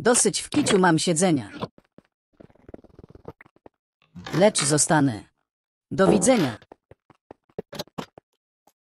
Dosyć w kiciu mam siedzenia. Lecz zostanę. Do widzenia.